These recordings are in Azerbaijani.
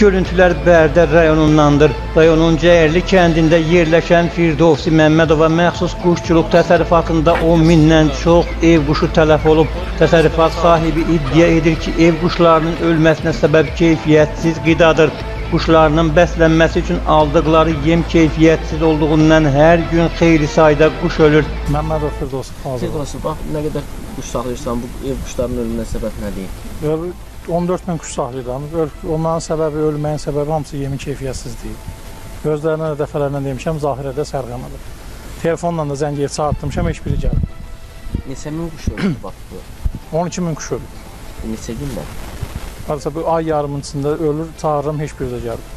Görüntülər Bərdə rayonundandır. Rayonun Cəyərli kəndində yerləşən Firdovsi Məmmədova məxsus quşçuluq təsərrüfatında 10 mindən çox ev quşu tələf olub. Təsərrüfat sahibi iddia edir ki, ev quşlarının ölməsinə səbəb keyfiyyətsiz qidadır. Quşlarının bəslənməsi üçün aldıqları yem keyfiyyətsiz olduğundan hər gün xeyli sayda quş ölür. Məmmədov Firdovs Fazıl. Firdovsi, bax nə qədər quş saxlayırsan, bu ev quşlarının ölümünə səbəb nədir? Böyle 14 min kuş saxlayıram. Onların səbəbi, ölməyin səbəbi hamısı yemin keyfiyyətsizliyi. Gözlərinə də dəfələrlə demişəm, zahirədə sərxanadır. Telefonla da zəng edib çağırtmışam, heç biri gəlmir. Neçə min quş ölüb bax bu? 12 min kuş ölür. Neçə gündə? Hardasa bu ay yarımın içində ölür, çağırıram, heç biri də gəlmir.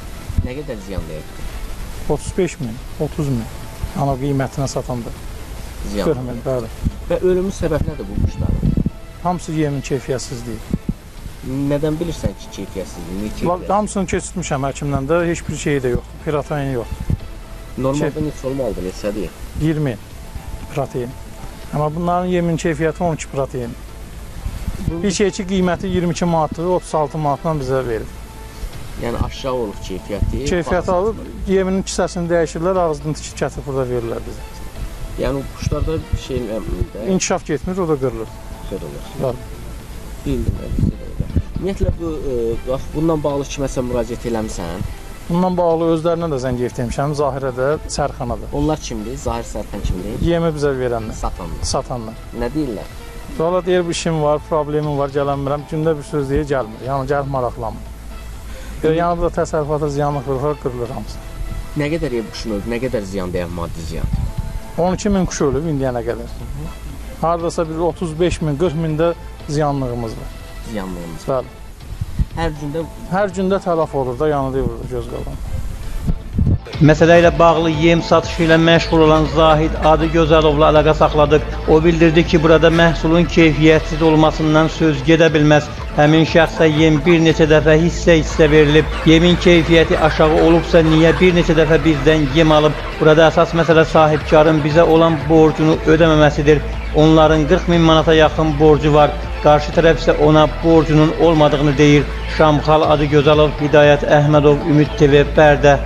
Nə qədər ziyan dəyib? 35 min, 30 min. Ana qiymətinə satanda. Ziyan. 40 min, bəli. Və ölümün səbəbi nədir bu quşların? Hamısı yemin keyfiyyətsizliyi. Nədən bilirsən ki, keyfiyyətsizliyi, keyfiyyətsiz? Hamısını keçirtmişəm həkimdən də, heç bir şey də yoxdur. Protein yoxdur. Normalda neçə olmalıdır, neçədir? 20 protein. Amma bunların yemin keyfiyyəti 12 protein. Bir şeyçi qiyməti 22 manatdır, 36 manatdan bizə verir. Yəni aşağı olur keyfiyyəti. Keyfiyyət alıb yeminin kisəsini dəyişirlər, ağzını tikib gətirib burada verirlər bizə. Yəni quşlarda bir şey məmnundur. İnkişaf getmir, o da qırılır. Qırılır. Var. Bildim mən. Ümumiyyətlə bu e, bax bununla bağlı kiməsə müraciət eləmisən? Bundan bağlı özlərinə də zəng etmişəm, Zahirədə, Sərxanada. Onlar kimdir? Zahir Sərxan kimdir? Yemi bizə verənlər, Satanlar. satanlar. Nə deyirlər? Sonra deyir işim var, problemim var, gələnmirəm. Gündə bir söz deyir, gəlmir. Yəni gəlib maraqlanmır. Yəni yəni burada təsərrüfata ziyanlı qırılır, qırılır hamısı. Nə qədər ev quşun ölüb, nə qədər ziyan dəyib maddi ziyan? 12 min kuş ölüb indiyənə qədər. Hardasa bir 35 min, 40 min də ziyanlığımız var. Ziyanlığımız. Bəli. Hər gündə Hər gündə tələf olur da, yanında burada göz qalan. Məsələ ilə bağlı yem satışı ilə məşğul olan Zahid Adı Gözəlovla əlaqə saxladıq. O bildirdi ki, burada məhsulun keyfiyyətsiz olmasından söz gedə bilməz. Həmin şəxsə yem bir neçə dəfə hissə-hissə verilib. Yemin keyfiyyəti aşağı olubsa niyə bir neçə dəfə bizdən yem alıb? Burada əsas məsələ sahibkarın bizə olan borcunu ödəməməsidir. Onların 40 min manata yaxın borcu var. Qarşı tərəf isə ona borcunun olmadığını deyir. Şamxal Adı Gözəlov, Hidayət Əhmədov, Ümid TV, Bərdə.